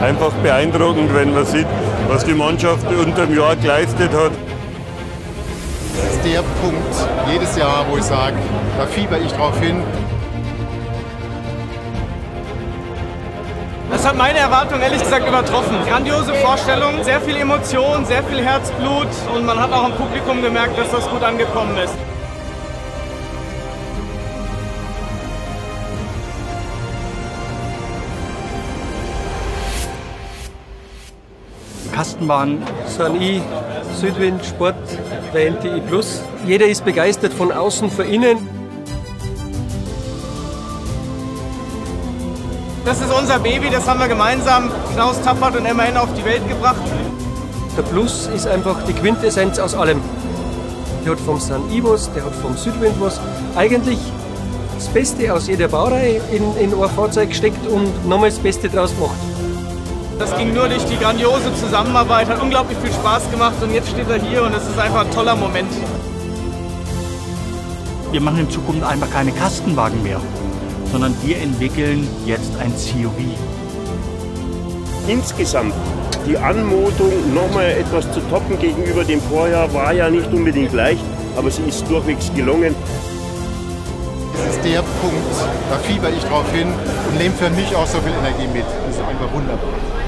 einfach beeindruckend, wenn man sieht, was die Mannschaft unter dem Jahr geleistet hat. Das ist der Punkt jedes Jahr, wo ich sage, da fieber ich drauf hin. Das hat meine Erwartungen ehrlich gesagt übertroffen. Grandiose Vorstellung, sehr viel Emotion, sehr viel Herzblut und man hat auch im Publikum gemerkt, dass das gut angekommen ist. Kastenwagen, Sani, Südwind, Sport, der NTI Plus. Jeder ist begeistert von außen, von innen. Das ist unser Baby, das haben wir gemeinsam, Klaus Tappert und MAN, auf die Welt gebracht. Der Plus ist einfach die Quintessenz aus allem. Der hat vom San Ivos, der hat vom Südwind was. Eigentlich das Beste aus jeder Baureihe in, in ein Fahrzeug gesteckt und nochmal das Beste draus gemacht. Das ging nur durch die grandiose Zusammenarbeit, hat unglaublich viel Spaß gemacht und jetzt steht er hier und es ist einfach ein toller Moment. Wir machen in Zukunft einfach keine Kastenwagen mehr, sondern wir entwickeln jetzt ein CUV. Insgesamt die Anmutung nochmal etwas zu toppen gegenüber dem Vorjahr war ja nicht unbedingt leicht, aber sie ist durchwegs gelungen. Das ist der Punkt, da fieber ich drauf hin und nehme für mich auch so viel Energie mit. Das ist einfach wunderbar.